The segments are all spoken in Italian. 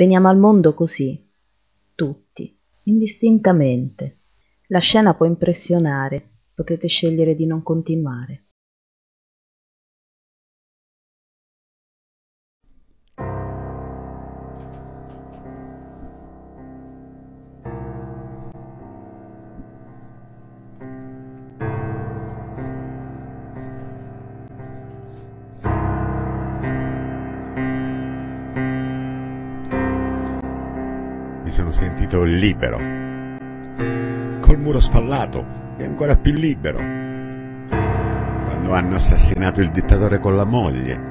Veniamo al mondo così, tutti, indistintamente. La scena può impressionare, potete scegliere di non continuare. Sono sentito libero, col muro spallato e ancora più libero, quando hanno assassinato il dittatore con la moglie.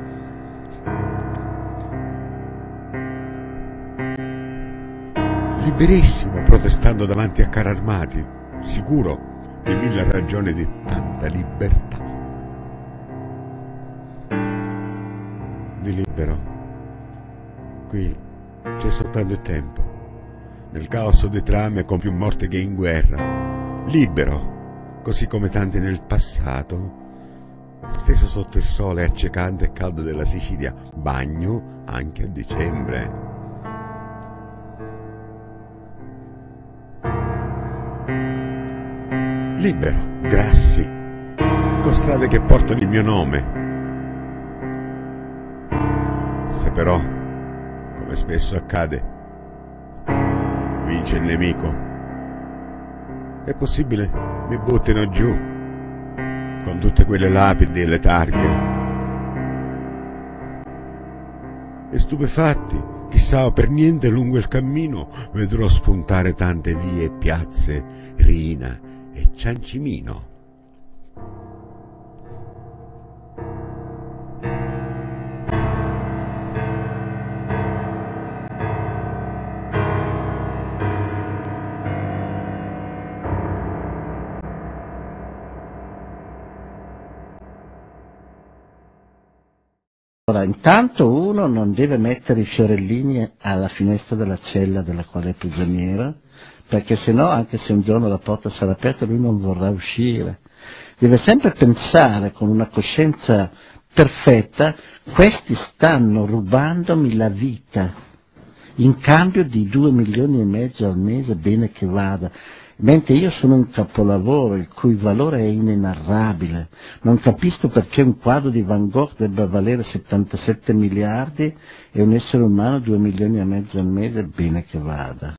Liberissimo protestando davanti a carri armati, sicuro di mille ragioni di tanta libertà. Di libero, qui c'è soltanto il tempo nel caos di trame con più morte che in guerra, libero, così come tanti nel passato, steso sotto il sole accecante e caldo della Sicilia, bagno anche a dicembre. Libero, grassi, con strade che portano il mio nome. Se però, come spesso accade, vince il nemico. È possibile mi buttino giù con tutte quelle lapidi e le targhe. E stupefatti, chissà per niente lungo il cammino vedrò spuntare tante vie e piazze, Rina e Ciancimino. Allora, intanto uno non deve mettere i fiorellini alla finestra della cella della quale è prigioniero, perché se no, anche se un giorno la porta sarà aperta, lui non vorrà uscire. Deve sempre pensare con una coscienza perfetta, questi stanno rubandomi la vita, in cambio di due milioni e mezzo al mese, bene che vada mentre io sono un capolavoro il cui valore è inenarrabile. Non capisco perché un quadro di Van Gogh debba valere 77 miliardi e un essere umano 2 milioni e mezzo al mese, bene che vada.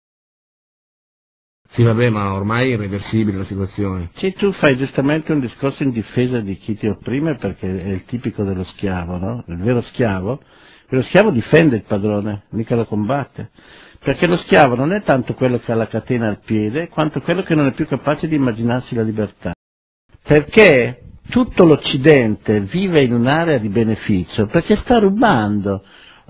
Sì, vabbè, ma ormai è irreversibile la situazione. Sì, tu fai giustamente un discorso in difesa di chi ti opprime perché è il tipico dello schiavo, no? Il vero schiavo, lo schiavo difende il padrone, mica lo combatte perché lo schiavo non è tanto quello che ha la catena al piede, quanto quello che non è più capace di immaginarsi la libertà. Perché tutto l'Occidente vive in un'area di beneficio, perché sta rubando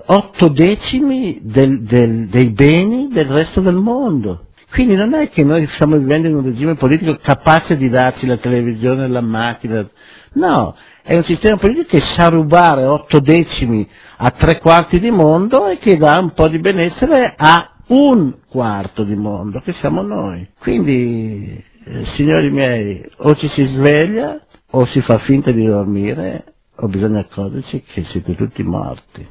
otto decimi del, del, dei beni del resto del mondo. Quindi non è che noi stiamo vivendo in un regime politico capace di darci la televisione, la macchina, no, è un sistema politico che sa rubare otto decimi a tre quarti di mondo e che dà un po' di benessere a un quarto di mondo, che siamo noi. Quindi, eh, signori miei, o ci si sveglia o si fa finta di dormire o bisogna accorgersi che siete tutti morti.